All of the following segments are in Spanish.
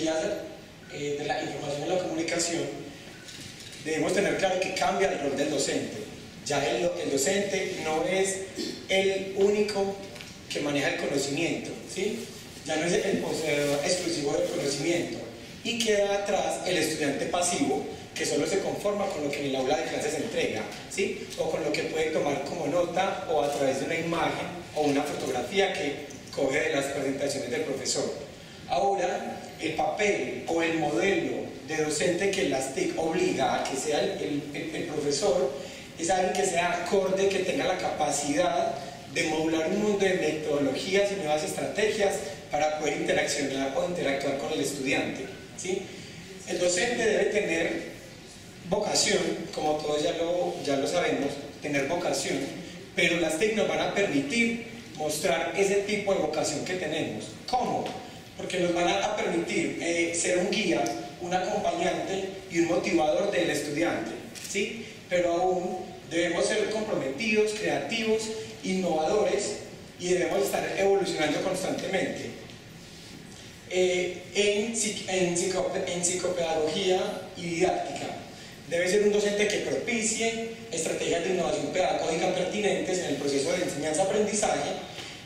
eh, de la información y la comunicación, debemos tener claro que cambia el rol del docente. Ya el, el docente no es el único que maneja el conocimiento, ¿sí? ya no es el poseedor exclusivo del conocimiento y queda atrás el estudiante pasivo que solo se conforma con lo que en el aula de clases se entrega, ¿sí? o con lo que puede tomar como nota o a través de una imagen o una fotografía que coge de las presentaciones del profesor. Ahora, el papel o el modelo de docente que las TIC obliga a que sea el, profesor es alguien que sea acorde, que tenga la capacidad de modular un mundo de metodologías y nuevas estrategias para poder interaccionar o interactuar con el estudiante. ¿sí? El docente debe tener vocación, como todos ya lo, ya lo sabemos, tener vocación, pero las TIC nos van a permitir mostrar ese tipo de vocación que tenemos. ¿Cómo? Porque nos van a permitir eh, ser un guía, un acompañante y un motivador del estudiante. ¿sí? Pero aún debemos ser comprometidos, creativos, innovadores y debemos estar evolucionando constantemente. Eh, en, en, en psicopedagogía y didáctica. Debe ser un docente que propicie estrategias de innovación pedagógica pertinentes en el proceso de enseñanza-aprendizaje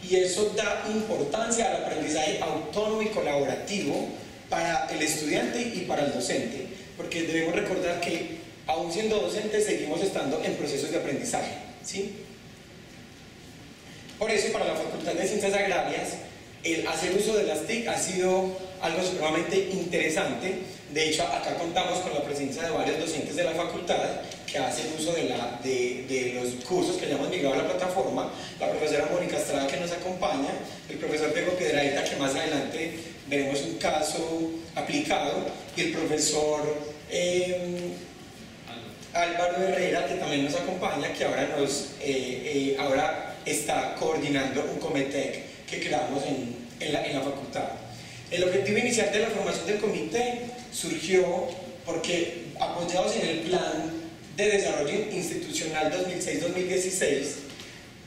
y eso da importancia al aprendizaje autónomo y colaborativo para el estudiante y para el docente, porque debemos recordar que aún siendo docentes seguimos estando en procesos de aprendizaje. ¿sí? Por eso para la Facultad de Ciencias Agrarias el hacer uso de las TIC ha sido algo supremamente interesante. De hecho, acá contamos con la presencia de varios docentes de la facultad que hacen uso de, la, de, los cursos que ya hemos migrado a la plataforma. La profesora Mónica Estrada que nos acompaña, el profesor Diego Piedraita que más adelante veremos un caso aplicado y el profesor em, Álvaro Herrera que también nos acompaña, que ahora, nos, eh, eh, ahora está coordinando un Cometec que creamos en, en, la, en la facultad. El objetivo inicial de la formación del comité surgió porque apoyados en el plan de desarrollo institucional 2006-2016,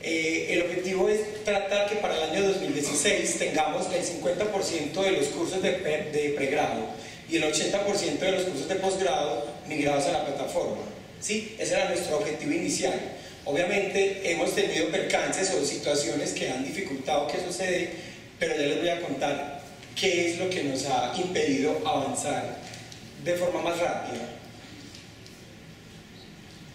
eh, el objetivo es tratar que para el año 2016 tengamos el 50% de los cursos de, de, pregrado y el 80% de los cursos de posgrado migrados a la plataforma. ¿Sí? Ese era nuestro objetivo inicial. Obviamente hemos tenido percances o situaciones que han dificultado que sucede, pero ya les voy a contar qué es lo que nos ha impedido avanzar de forma más rápida.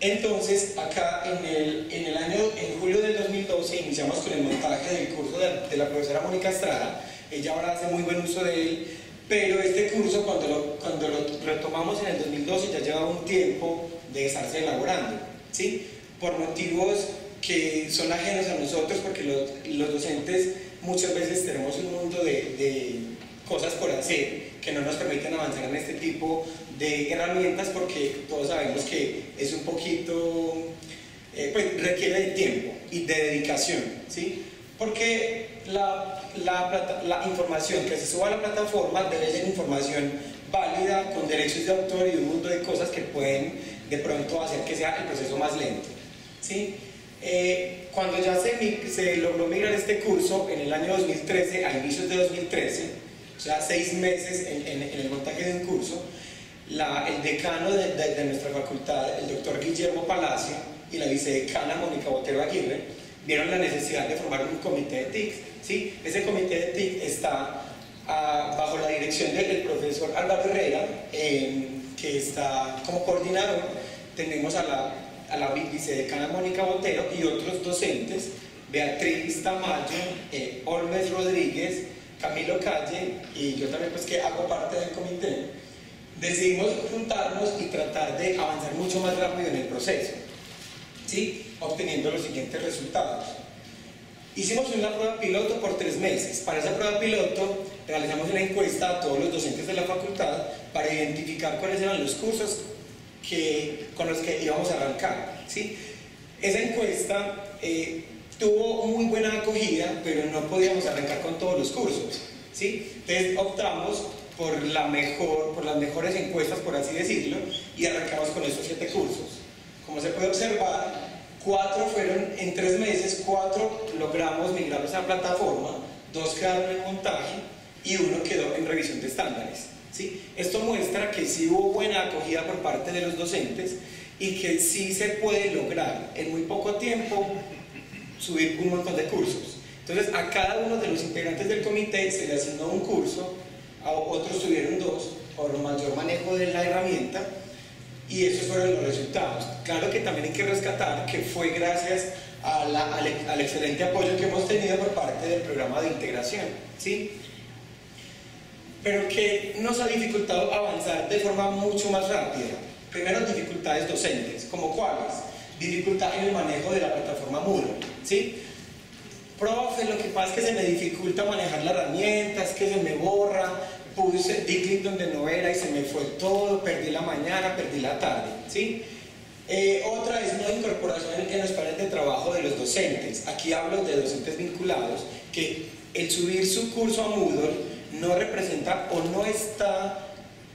Entonces, acá en el, en el año, en julio del 2012, iniciamos con el montaje del curso de, la profesora Mónica Estrada. Ella ahora hace muy buen uso de él, pero este curso, cuando lo, cuando lo retomamos en el 2012, ya llevaba un tiempo de estarse elaborando. ¿sí? por motivos que son ajenos a nosotros, porque los, los docentes muchas veces tenemos un mundo de, de, cosas por hacer que no nos permiten avanzar en este tipo de herramientas porque todos sabemos que es un poquito, eh, pues requiere de tiempo y de dedicación, ¿sí? Porque la, la, la, información que se suba a la plataforma debe ser información válida, con derechos de autor y un mundo de cosas que pueden de pronto hacer que sea el proceso más lento. ¿sí? Eh, cuando ya se, se, logró migrar este curso en el año 2013, a inicios de 2013, o sea, seis meses en, el montaje de un curso, la, el decano de, nuestra facultad, el doctor Guillermo Palacio, y la vicedecana Mónica Botero Aguirre, vieron la necesidad de formar un comité de TIC. ¿sí? Ese comité de TIC está ah, bajo la dirección del profesor Álvaro Herrera, eh, que está como coordinador. Tenemos a la a la vicedecana Mónica Botero y otros docentes, Beatriz Tamayo, eh, Olmes Rodríguez, Camilo Calle y yo también pues que hago parte del comité, decidimos juntarnos y tratar de avanzar mucho más rápido en el proceso, ¿sí? obteniendo los siguientes resultados. Hicimos una prueba piloto por tres meses. Para esa prueba piloto realizamos una encuesta a todos los docentes de la facultad para identificar cuáles eran los cursos que, con los que íbamos a arrancar. ¿sí? Esa encuesta eh, tuvo muy buena acogida, pero no podíamos arrancar con todos los cursos. ¿sí? Entonces optamos por, la mejor, por las mejores encuestas, por así decirlo, y arrancamos con estos siete cursos. Como se puede observar, Cuatro fueron en tres meses, cuatro logramos migrarlos a la plataforma, dos quedaron en montaje y uno quedó en revisión de estándares. ¿sí? Esto muestra que sí hubo buena acogida por parte de los docentes y que sí se puede lograr en muy poco tiempo subir un montón de cursos. Entonces a cada uno de los integrantes del comité se le asignó un curso, a otros tuvieron dos por mayor manejo de la herramienta y esos fueron los resultados. Claro que también hay que rescatar que fue gracias al, excelente apoyo que hemos tenido por parte del programa de integración, ¿sí? Pero que nos ha dificultado avanzar de forma mucho más rápida. Primero, dificultades docentes, como cuáles? Dificultad en el manejo de la plataforma Moodle, ¿sí? Profe, lo que pasa es que se me dificulta manejar la herramienta, es que se me borra, puse, di clic donde no era y se me fue todo, perdí la mañana, perdí la tarde, ¿sí? Eh, otra es no incorporación en los planes de trabajo de los docentes. Aquí hablo de docentes vinculados, que el subir su curso a Moodle no representa o no está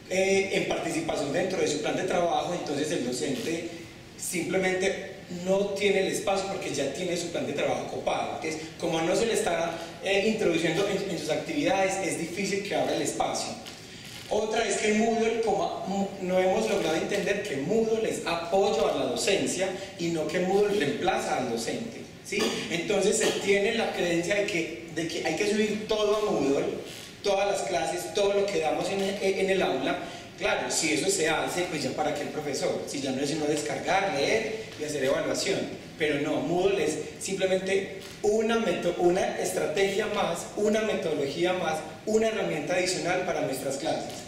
eh, en participación dentro de su plan de trabajo, entonces el docente simplemente no tiene el espacio porque ya tiene su plan de trabajo copado. Entonces, como no se le está eh, introduciendo en, sus actividades, es difícil que abra el espacio. Otra es que Moodle, como no hemos logrado entender que Moodle es apoyo a la docencia y no que Moodle reemplaza al docente. ¿sí? Entonces se tiene la creencia de que, de que hay que subir todo a Moodle, todas las clases, todo lo que damos en en el aula, Claro, si eso se hace, pues ya para qué el profesor, si ya no es sino descargar, leer y hacer evaluación. Pero no, Moodle es simplemente una, una estrategia más, una metodología más, una herramienta adicional para nuestras clases.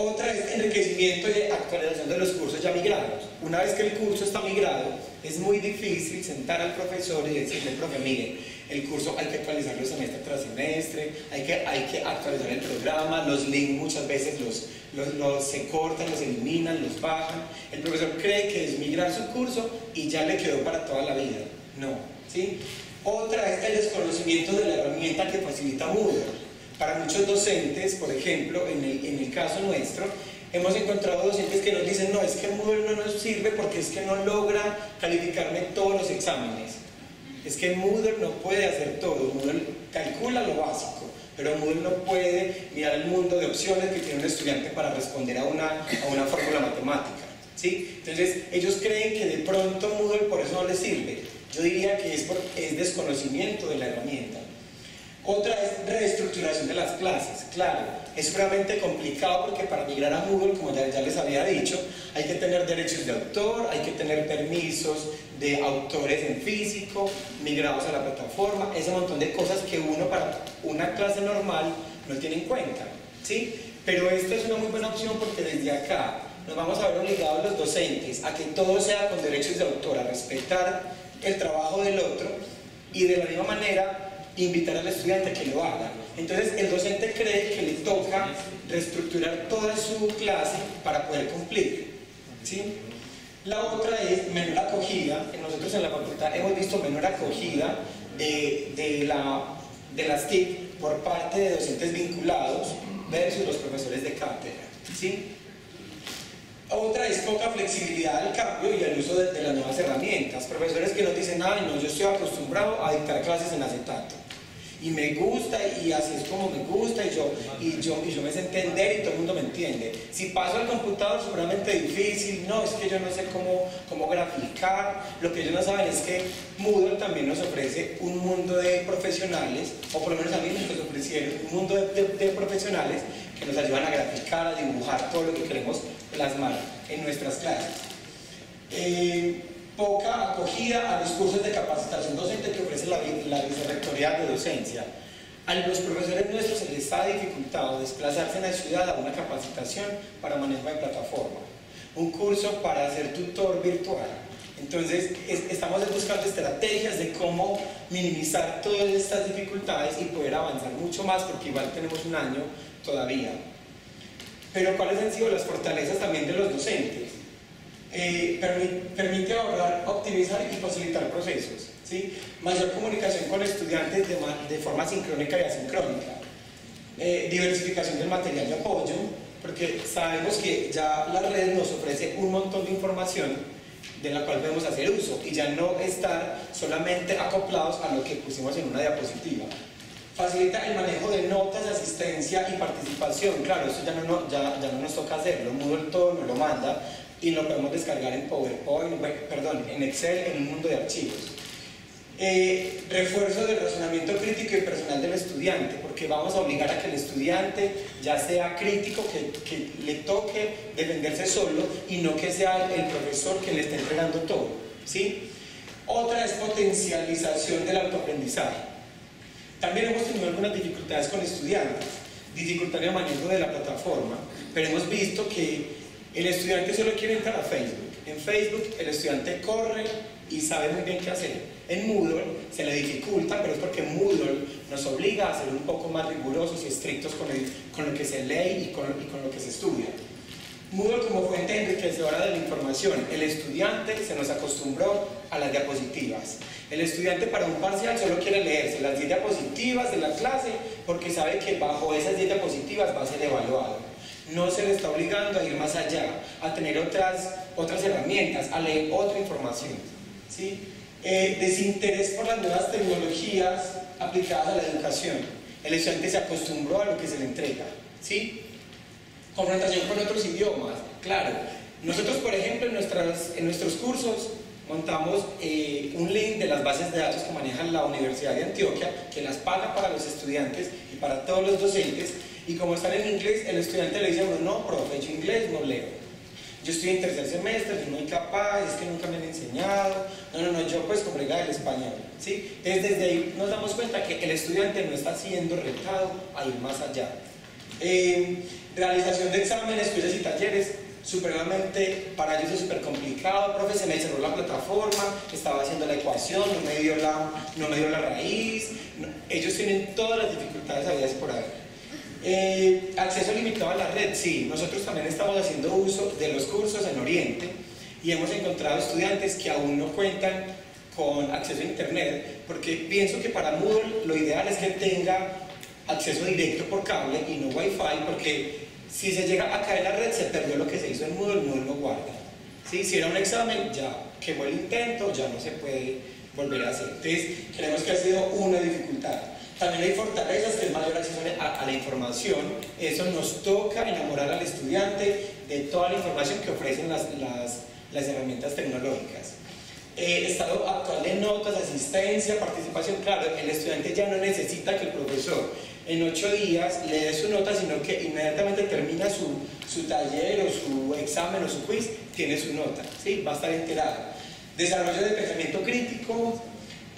Otra es enriquecimiento y actualización de los cursos ya migrados. Una vez que el curso está migrado, es muy difícil sentar al profesor y decirle, profe, mire, el curso hay que actualizarlo semestre tras semestre, hay que, hay que actualizar el programa, los links muchas veces los, los, se cortan, los eliminan, los bajan. El profesor cree que es migrar su curso y ya le quedó para toda la vida. No, ¿sí? Otra es el desconocimiento de la herramienta que facilita Moodle. Para muchos docentes, por ejemplo, en el, caso nuestro, hemos encontrado docentes que nos dicen, no, es que Moodle no nos sirve porque es que no logra calificarme todos los exámenes es que Moodle no puede hacer todo, Moodle calcula lo básico, pero Moodle no puede mirar el mundo de opciones que tiene un estudiante para responder a una, a una fórmula matemática. ¿sí? Entonces, ellos creen que de pronto Moodle por eso no les sirve. Yo diría que es, por, es desconocimiento de la herramienta. Otra es reestructuración de las clases. Claro, es realmente complicado porque para migrar a Google, como ya, ya, les había dicho, hay que tener derechos de autor, hay que tener permisos de autores en físico, migrados a la plataforma, ese montón de cosas que uno para una clase normal no tiene en cuenta. ¿sí? Pero esta es una muy buena opción porque desde acá nos vamos a ver obligados los docentes a que todo sea con derechos de autor, a respetar el trabajo del otro y de la misma manera invitar al estudiante a que lo haga. Entonces el docente cree que le toca reestructurar toda su clase para poder cumplir. ¿sí? La otra es menor acogida. Nosotros en la facultad hemos visto menor acogida de, de, la, de las TIC por parte de docentes vinculados versus los profesores de cátedra. ¿sí? Otra es poca flexibilidad al cambio y al uso de, de, las nuevas herramientas. Profesores que nos dicen, ay, no, yo estoy acostumbrado a dictar clases en acetato y me gusta y así es como me gusta y yo, y yo, y yo me sé entender y todo el mundo me entiende. Si paso al computador, seguramente difícil, no, es que yo no sé cómo, cómo graficar. Lo que ellos no saben es que Moodle también nos ofrece un mundo de profesionales, o por lo menos a mí nos ofrecieron un mundo de, profesionales que nos ayudan a graficar, a dibujar todo lo que queremos plasmar en nuestras clases. Eh, poca acogida a los cursos de capacitación docente que ofrece la, la de docencia. A los profesores nuestros se les ha dificultado desplazarse en la ciudad a una capacitación para manejo de plataforma, un curso para ser tutor virtual, Entonces, estamos buscando estrategias de cómo minimizar todas estas dificultades y poder avanzar mucho más, porque igual tenemos un año todavía. Pero, ¿cuáles han sido las fortalezas también de los docentes? Eh, permite ahorrar, optimizar y facilitar procesos. ¿sí? Mayor comunicación con estudiantes de, forma sincrónica y asincrónica. Eh, diversificación del material de apoyo, porque sabemos que ya la red nos ofrece un montón de información de la cual podemos hacer uso y ya no estar solamente acoplados a lo que pusimos en una diapositiva. Facilita el manejo de notas, asistencia y participación. Claro, eso ya no, ya no nos toca hacerlo. Moodle todo nos lo manda y lo podemos descargar en PowerPoint, perdón, en Excel, en un mundo de archivos. Eh, refuerzo del razonamiento crítico y personal del estudiante, porque vamos a obligar a que el estudiante ya sea crítico, que, que, le toque defenderse solo y no que sea el profesor que le esté entregando todo. ¿sí? Otra es potencialización del autoaprendizaje. También hemos tenido algunas dificultades con estudiantes, dificultad en el manejo de la plataforma, pero hemos visto que el estudiante solo quiere entrar a Facebook. En Facebook el estudiante corre y sabe muy bien qué hacer en Moodle se le dificulta, pero es porque Moodle nos obliga a ser un poco más rigurosos y estrictos con, lo que se lee y con, y con, lo que se estudia. Moodle como fuente enriquecedora de la información. El estudiante se nos acostumbró a las diapositivas. El estudiante para un parcial solo quiere leerse las 10 diapositivas de la clase porque sabe que bajo esas 10 diapositivas va a ser evaluado. No se le está obligando a ir más allá, a tener otras, otras herramientas, a leer otra información. ¿sí? Eh, desinterés por las nuevas tecnologías aplicadas a la educación. El estudiante se acostumbró a lo que se le entrega. ¿sí? Confrontación con otros idiomas. Claro, nosotros, por ejemplo, en, nuestras, en nuestros cursos montamos eh, un link de las bases de datos que maneja la Universidad de Antioquia, que las paga para los estudiantes y para todos los docentes. Y como están en inglés, el estudiante le dice, bueno, no, profe, yo inglés no leo yo estoy en tercer semestre, yo no soy capaz, es que nunca me han enseñado, no, no, no, yo pues complicado el español, ¿sí? Entonces desde ahí nos damos cuenta que el estudiante no está siendo retado a ir más allá. Eh, realización de exámenes, quizzes y talleres, supremamente, para ellos es súper complicado, profe, se me cerró la plataforma, estaba haciendo la ecuación, no me dio la, no me dio la raíz, ellos tienen todas las dificultades habidas por haber. Eh, acceso limitado a la red, sí, nosotros también estamos haciendo uso de los cursos en Oriente y hemos encontrado estudiantes que aún no cuentan con acceso a internet, porque pienso que para Moodle lo ideal es que tenga acceso directo por cable y no wifi, porque si se llega a caer la red se perdió lo que se hizo en Moodle, Moodle lo guarda. Si era un examen, ya quemó el intento, ya no se puede volver a hacer. Entonces, creemos que ha sido una dificultad. También hay fortalezas, que es mayor acceso a, la información. Eso nos toca enamorar al estudiante de toda la información que ofrecen las, las, las herramientas tecnológicas. Eh, estado actual de notas, asistencia, participación, claro, el estudiante ya no necesita que el profesor en ocho días le dé su nota, sino que inmediatamente termina su, su taller o su examen o su quiz, tiene su nota, ¿sí? va a estar enterado. Desarrollo de pensamiento crítico,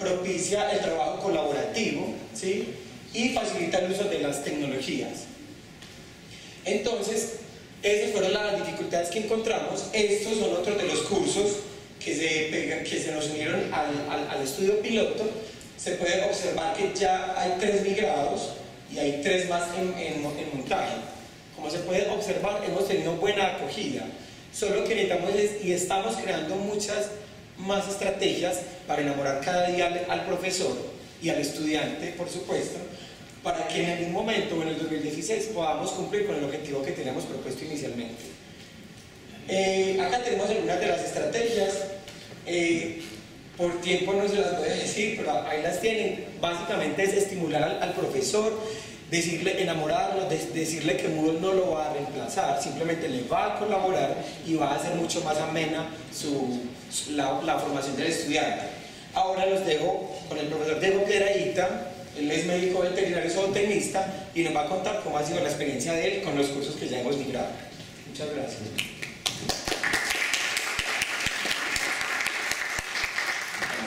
propicia el trabajo colaborativo ¿sí? y facilita el uso de las tecnologías. Entonces, esas fueron las dificultades que encontramos. Estos son otros de los cursos que se, que se nos unieron al, al, estudio piloto. Se puede observar que ya hay tres migrados y hay tres más en, en, en montaje. Como se puede observar, hemos tenido buena acogida. Solo que necesitamos y estamos creando muchas más estrategias para enamorar cada día al, profesor y al estudiante, por supuesto, para que en algún momento o en el 2016 podamos cumplir con el objetivo que teníamos propuesto inicialmente. Eh, acá tenemos algunas de las estrategias. Eh, por tiempo no se las voy a decir, pero ahí las tienen. Básicamente es estimular al, al profesor decirle, enamorarlo, decirle que Moodle no lo va a reemplazar, simplemente le va a colaborar y va a hacer mucho más amena su, la, formación del estudiante. Ahora los dejo con el profesor Diego Piedraíta, él es médico veterinario zootecnista y nos va a contar cómo ha sido la experiencia de él con los cursos que ya hemos migrado. Muchas gracias.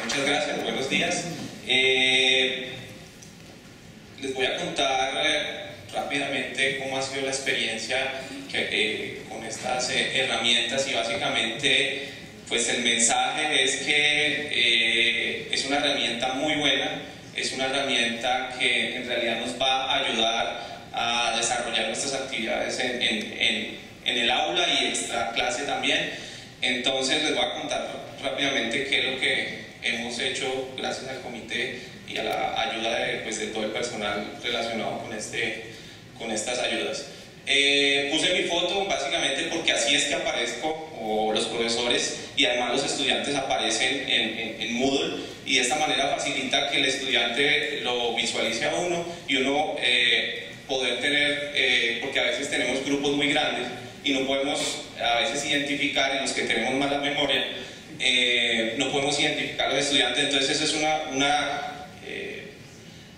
Muchas gracias, buenos días. Eh, les voy a contar eh, rápidamente cómo ha sido la experiencia eh, con estas eh, herramientas y básicamente pues el mensaje es que es una herramienta muy buena, es una herramienta que en realidad nos va a ayudar a desarrollar nuestras actividades en, en, en, el aula y extra clase también. Entonces les voy a contar rápidamente qué es lo que hemos hecho gracias al comité y a la ayuda de, pues, de todo el personal relacionado con, este, con estas ayudas. Eh, puse mi foto básicamente porque así es que aparezco, o los profesores y además los estudiantes aparecen en, en, Moodle y de esta manera facilita que el estudiante lo visualice a uno y uno eh, poder tener, eh, porque a veces tenemos grupos muy grandes y no podemos a veces identificar en los que tenemos mala memoria, no podemos identificar a los estudiantes, entonces eso es una, una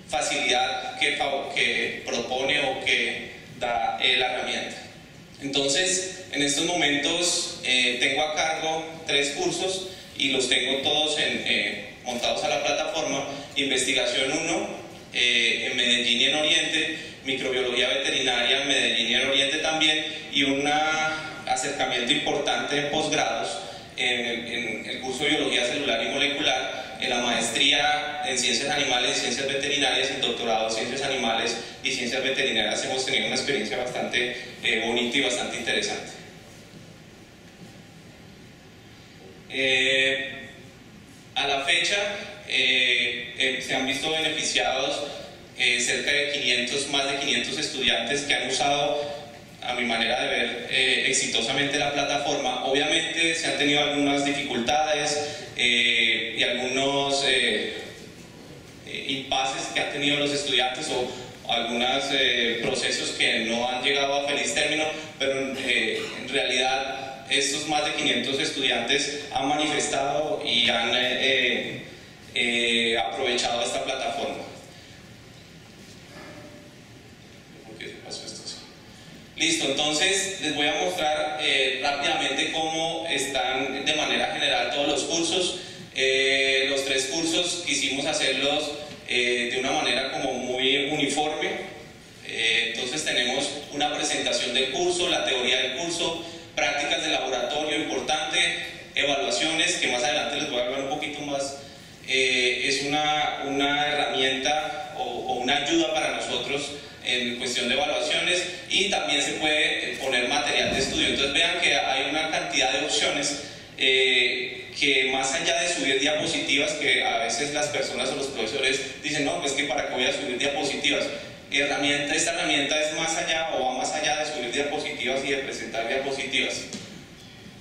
facilidad que, propone o que da eh, la herramienta. Entonces, en estos momentos eh, tengo a cargo tres cursos y los tengo todos eh, montados a la plataforma. Investigación 1 en Medellín y en Oriente, microbiología veterinaria en Medellín y en Oriente también, y un acercamiento importante en posgrados en, en el curso de biología celular y molecular en la maestría en ciencias animales ciencias veterinarias, en doctorado en ciencias animales y ciencias veterinarias hemos tenido una experiencia bastante eh, bonita y bastante interesante. Eh, a la fecha eh, se han visto beneficiados cerca de 500, más de 500 estudiantes que han usado a mi manera de ver, exitosamente la plataforma. Obviamente se han tenido algunas dificultades, eh, y algunos eh, eh, impases que han tenido los estudiantes o algunos procesos que no han llegado a feliz término, pero en realidad estos más de 500 estudiantes han manifestado y han aprovechado esta plataforma. Listo, entonces les voy a mostrar eh, rápidamente cómo están de manera general todos los cursos. Eh, los tres cursos quisimos hacerlos eh, de una manera como muy uniforme. entonces tenemos una presentación del curso, la teoría del curso, prácticas de laboratorio importante, evaluaciones, que más adelante les voy a hablar un poquito más. es una, una herramienta o, o una ayuda para nosotros en cuestión de evaluaciones y también se puede eh, poner material de estudio. Entonces vean que hay una cantidad de opciones eh, que más allá de subir diapositivas, que a veces las personas o los profesores dicen, no, pues que para qué voy a subir diapositivas. Herramienta, esta herramienta es más allá o va más allá de subir diapositivas y de presentar diapositivas.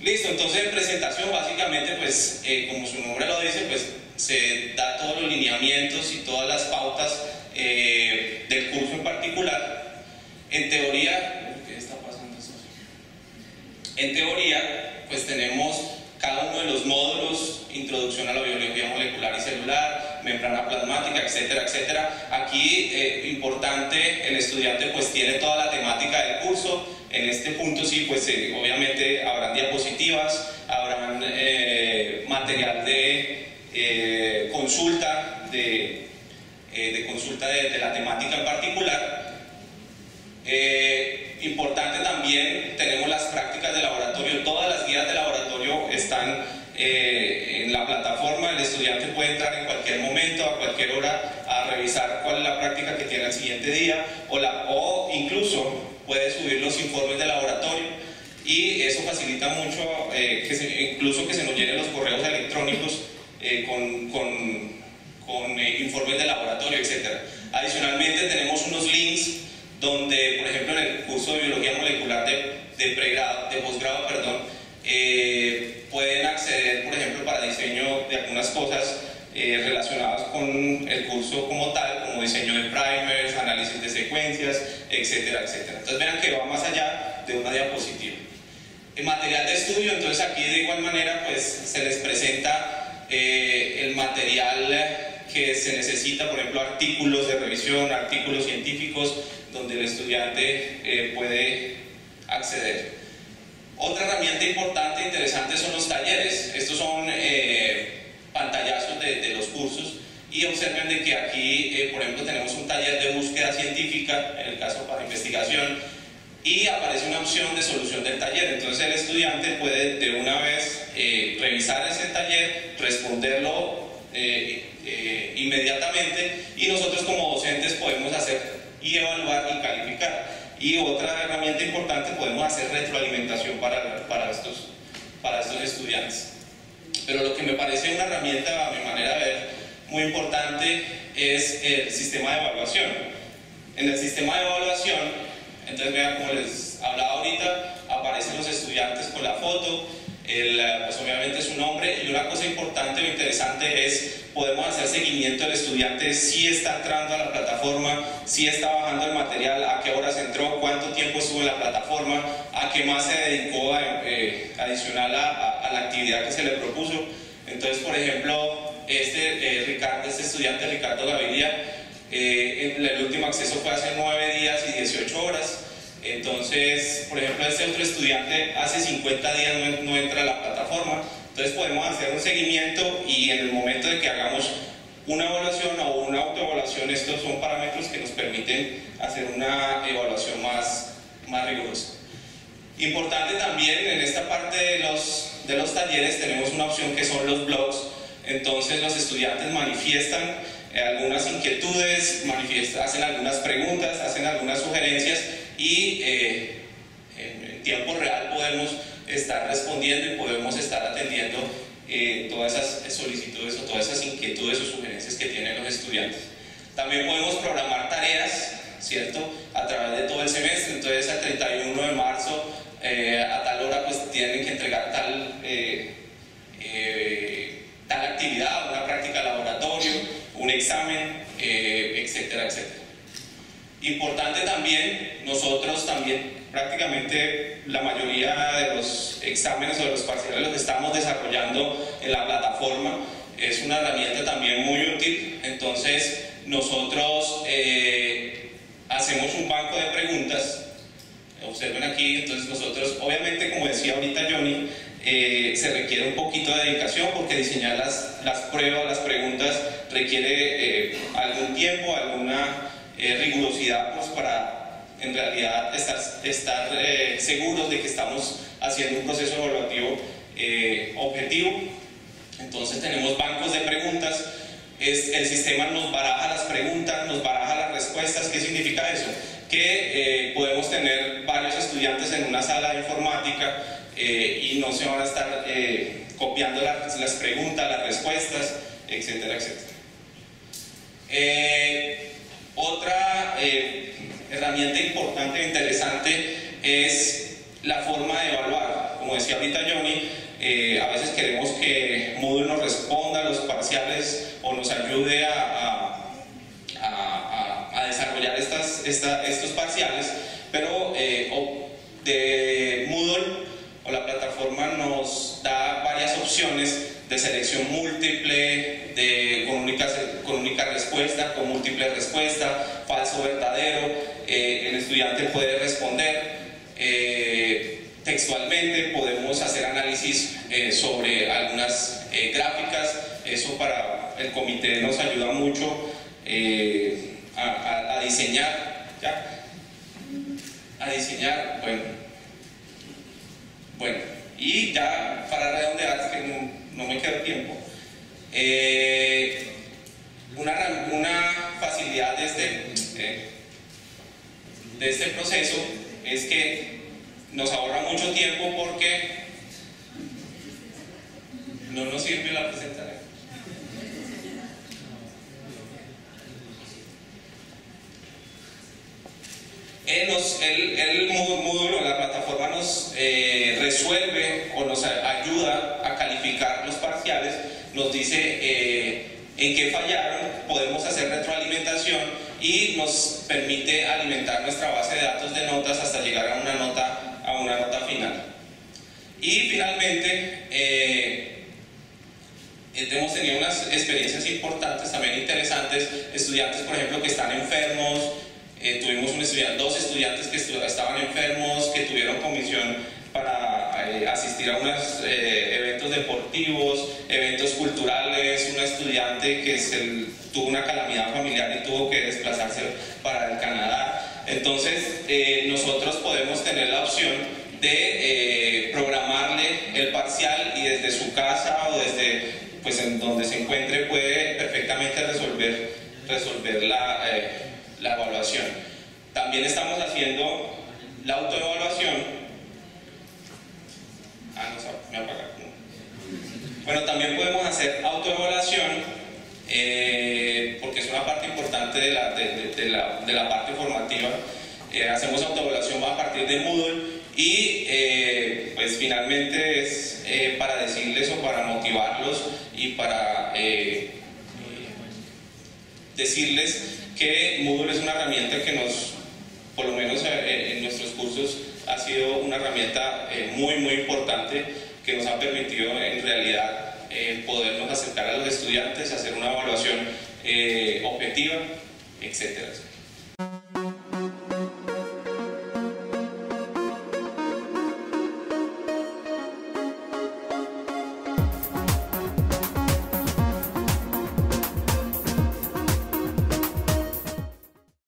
Listo, entonces en presentación básicamente, pues eh, como su nombre lo dice, pues se da todos los lineamientos y todas las pautas eh, del curso en particular. En teoría, ¿qué está pasando? En teoría, pues tenemos cada uno de los módulos, introducción a la biología molecular y celular, membrana plasmática, etcétera, etcétera. Aquí, eh, importante, el estudiante pues tiene toda la temática del curso. En este punto sí, pues eh, obviamente habrán diapositivas, habrán material de consulta, de eh, de consulta de, la temática en particular. Eh, importante también, tenemos las prácticas de laboratorio, todas las guías de laboratorio están eh, en la plataforma, el estudiante puede entrar en cualquier momento, a cualquier hora, a revisar cuál es la práctica que tiene el siguiente día, o, la, o incluso puede subir los informes de laboratorio y eso facilita mucho que incluso que se nos llenen los correos electrónicos con, con con eh, informes de laboratorio, etc. Adicionalmente tenemos unos links donde, por ejemplo, en el curso de biología molecular de, de pregrado, de posgrado, perdón, eh, pueden acceder, por ejemplo, para diseño de algunas cosas eh, relacionadas con el curso como tal, como diseño de primers, análisis de secuencias, etcétera, etcétera. Entonces vean que va más allá de una diapositiva. El material de estudio, entonces aquí de igual manera pues se les presenta el material que se necesita, por ejemplo, artículos de revisión, artículos científicos, donde el estudiante eh, puede acceder. Otra herramienta importante e interesante son los talleres. Estos son eh, pantallazos de, los cursos y observen de que aquí, eh, por ejemplo, tenemos un taller de búsqueda científica, en el caso para investigación, y aparece una opción de solución del taller. Entonces el estudiante puede de una vez eh, revisar ese taller, responderlo inmediatamente y nosotros como docentes podemos hacer y evaluar y calificar. Y otra herramienta importante, podemos hacer retroalimentación para, para, estos, para estos estudiantes. Pero lo que me parece una herramienta, a mi manera de ver, muy importante es el sistema de evaluación. En el sistema de evaluación, entonces vean como les hablaba ahorita, aparecen los estudiantes con la foto, el, pues obviamente su nombre y una cosa importante o interesante es podemos hacer seguimiento del estudiante si está entrando a la plataforma, si está bajando el material, a qué horas entró, cuánto tiempo estuvo en la plataforma, a qué más se dedicó eh, adicional a, la actividad que se le propuso. Entonces, por ejemplo, este, eh, Ricardo, este estudiante Ricardo Gaviria, eh, el último acceso fue hace 9 días y 18 horas. Entonces, por ejemplo, este otro estudiante hace 50 días no, entra a la plataforma, entonces podemos hacer un seguimiento y en el momento de que hagamos una evaluación o una autoevaluación, estos son parámetros que nos permiten hacer una evaluación más, más rigurosa. Importante también en esta parte de los, de los talleres tenemos una opción que son los blogs, entonces los estudiantes manifiestan eh, algunas inquietudes, hacen algunas preguntas, hacen algunas sugerencias y eh, en, tiempo real podemos estar respondiendo y podemos estar atendiendo eh, todas esas solicitudes o todas esas inquietudes o sugerencias que tienen los estudiantes. También podemos programar tareas, ¿cierto? A través de todo el semestre, entonces al 31 de marzo eh, a tal hora pues tienen que entregar tal, tal actividad, una práctica laboratorio, un examen, etcétera, etcétera. Importante también, nosotros también prácticamente la mayoría de los exámenes o de los parciales los estamos desarrollando en la plataforma. Es una herramienta también muy útil, entonces nosotros eh, hacemos un banco de preguntas, observen aquí, entonces nosotros, obviamente como decía ahorita Johnny, eh, se requiere un poquito de dedicación porque diseñar las, las pruebas, las preguntas requiere eh, algún tiempo, alguna eh, rigurosidad pues, para en realidad estar, estar eh, seguros de que estamos haciendo un proceso evaluativo eh, objetivo. Entonces tenemos bancos de preguntas, es, el sistema nos baraja las preguntas, nos baraja las respuestas. ¿Qué significa eso? Que podemos tener varios estudiantes en una sala de informática y no se van a estar copiando las, las, preguntas, las respuestas, etcétera, etcétera. Eh, herramienta importante e interesante es la forma de evaluar. Como decía ahorita Johnny, eh, a veces queremos que Moodle nos responda a los parciales o nos ayude a, desarrollar estas, estos parciales, pero eh, de Moodle o la plataforma nos da varias opciones de selección múltiple, de, con, única, con única respuesta, con múltiple respuesta, verdadero. Eh, el estudiante puede responder eh, textualmente, podemos hacer análisis eh, sobre algunas gráficas. Eso para el comité nos ayuda mucho a, diseñar. ¿ya? A diseñar, bueno. Bueno, y ya para redondear, que no me queda tiempo, una, una, facilidad de este, de este proceso es que nos ahorra mucho tiempo porque no nos sirve la presentación. el, el, módulo, la plataforma nos eh, resuelve o nos ayuda a calificar los parciales, nos dice eh, en qué fallaron, podemos hacer retroalimentación y nos permite alimentar nuestra base de datos de notas hasta llegar a una nota, a una nota final. Y finalmente, eh, hemos tenido unas experiencias importantes, también interesantes, estudiantes por ejemplo que están enfermos, eh, tuvimos un estudiante, dos estudiantes que estaban enfermos, que tuvieron comisión eh, asistir a unos eh, eventos deportivos, eventos culturales, una estudiante que tuvo una calamidad familiar y tuvo que desplazarse para el Canadá. Entonces, nosotros podemos tener la opción de programarle el parcial y desde su casa o desde pues en donde se encuentre puede perfectamente resolver, resolver la, la evaluación. También estamos haciendo la autoevaluación. Ah, no, me apaga. Bueno, también podemos hacer autoevaluación eh, porque es una parte importante de la, de, la, de la parte formativa. Eh, hacemos autoevaluación a partir de Moodle y eh, pues finalmente es para decirles o para motivarlos y para decirles que Moodle es una herramienta que nos por lo menos eh, eh, en nuestros cursos, ha sido una herramienta eh, muy, muy importante que nos ha permitido en realidad podernos acercar a los estudiantes, hacer una evaluación objetiva, etc.